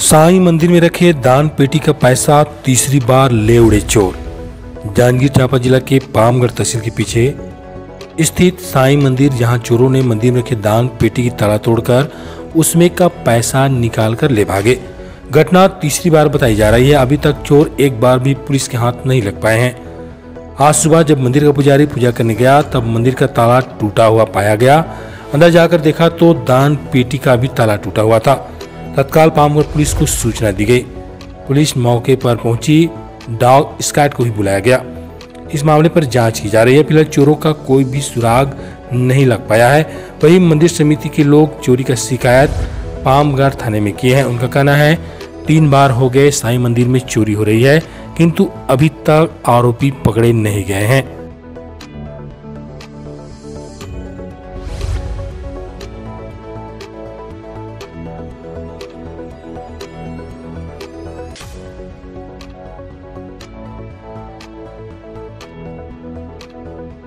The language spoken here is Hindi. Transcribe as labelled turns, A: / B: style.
A: साईं मंदिर में रखे दान पेटी का पैसा तीसरी बार ले उड़े चोर। जांजगीर चांपा जिला के पामगढ़ तहसील के पीछे स्थित साई मंदिर, जहाँ चोरों ने मंदिर में रखे दान पेटी की ताला तोड़कर उसमें का पैसा निकाल कर ले भागे। घटना तीसरी बार बताई जा रही है। अभी तक चोर एक बार भी पुलिस के हाथ नहीं लग पाए हैं। आज सुबह जब मंदिर का पुजारी पूजा करने गया, तब मंदिर का ताला टूटा हुआ पाया गया। अंदर जाकर देखा तो दान पेटी का भी ताला टूटा हुआ था। तत्काल पामगढ़ पुलिस को सूचना दी गई। पुलिस मौके पर पहुँची, डॉग स्क्वाड को भी बुलाया गया। इस मामले पर जाँच की जा रही है। फ़िलहाल चोरों का कोई भी सुराग नहीं लग पाया है। वही मंदिर समिति के लोग चोरी का शिकायत पामगढ़ थाने में किए हैं। उनका कहना है, तीन बार हो गए, साई मंदिर में चोरी हो रही है, किंतु अभी तक आरोपी पकड़े नहीं गए हैं।